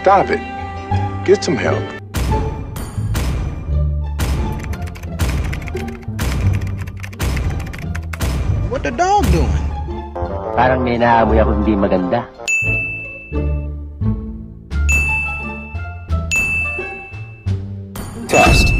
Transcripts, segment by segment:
Stop it. Get some help. What the dog doing? Parang may naamoy ako hindi maganda. Test.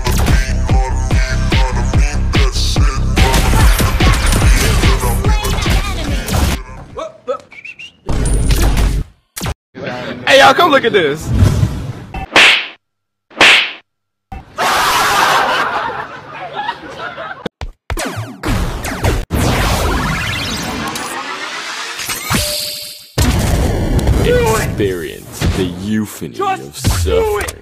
y'all, come look at this. Experience the euphony of suffering.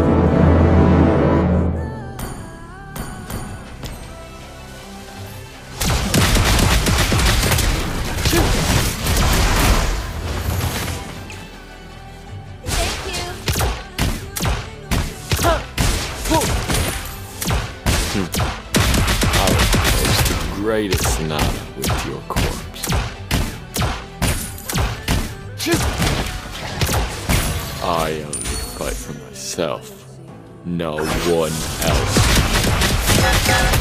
I only fight for myself. No one else.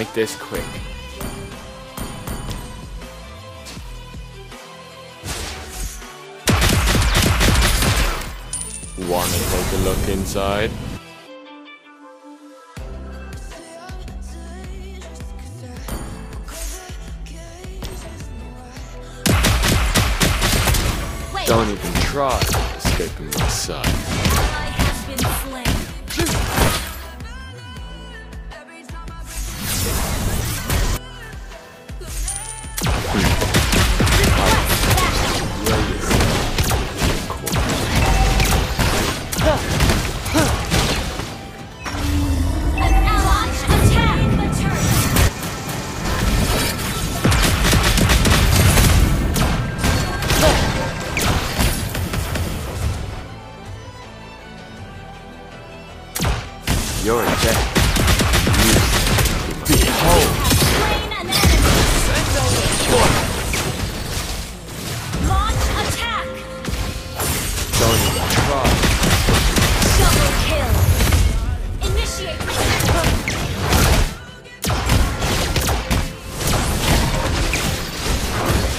Make this quick. Wanna take a look inside? Don't even try escaping my You're dead. Behold! Slain an! Launch attack! Don't even try. Double kill! Initiate!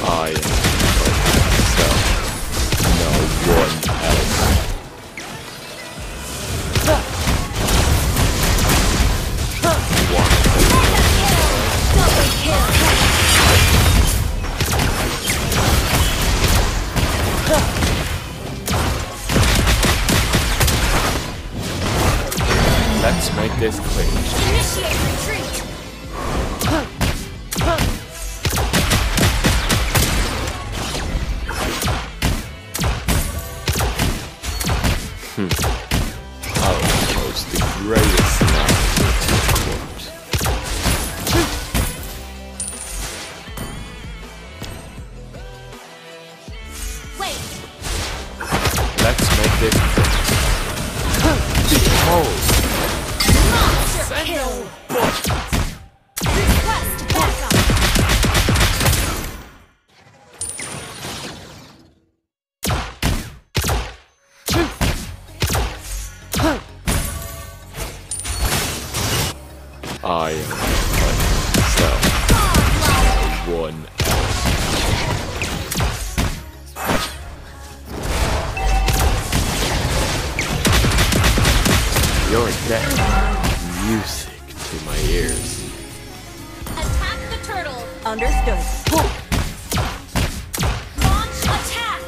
I Let's make this. Initiate retreat! Post the greatest snap with your corpse. Wait! Request backup. I am myself. One else. Your death, music to my ears. Attack the turtle. Understood. Launch attack.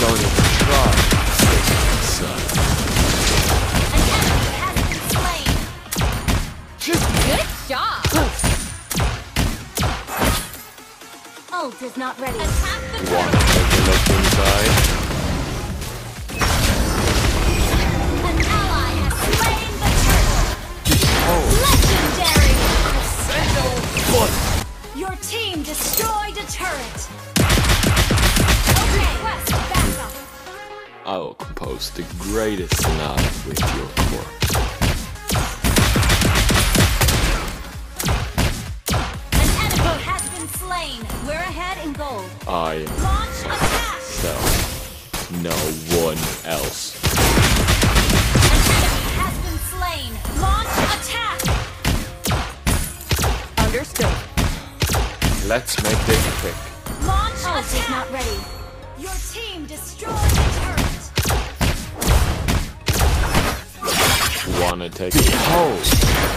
Don't even try. Son. An enemy has been slain. Good job. Ult is not ready. Attack the Want turtle. to take a look inside? Turret. Okay. I will compose the greatest sonata with your corpse. An enemy has been slain. We're ahead in gold. I am Launch attack. myself. No one else. Let's make this quick. Launch attack. is not ready. Your team destroyed the turret. Wanna take it? Behold!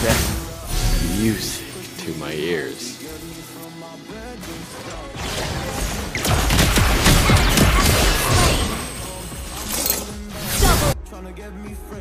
Your music to my ears. Double.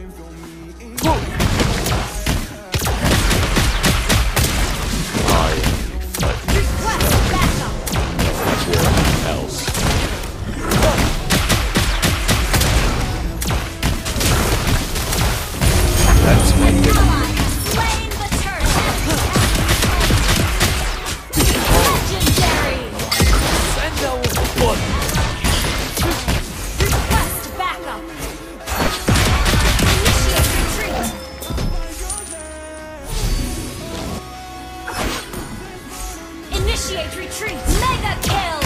Initiate retreat. Mega kill.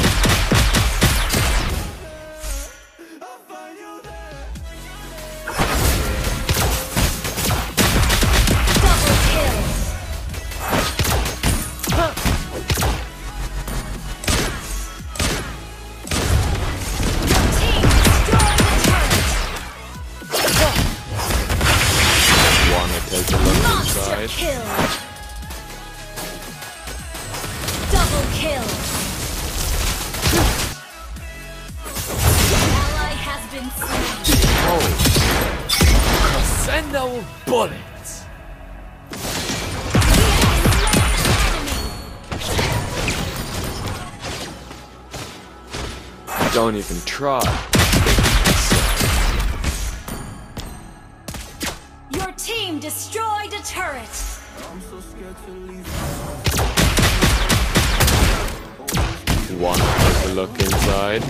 Don't even try. Your team destroyed a turret. Take a look inside?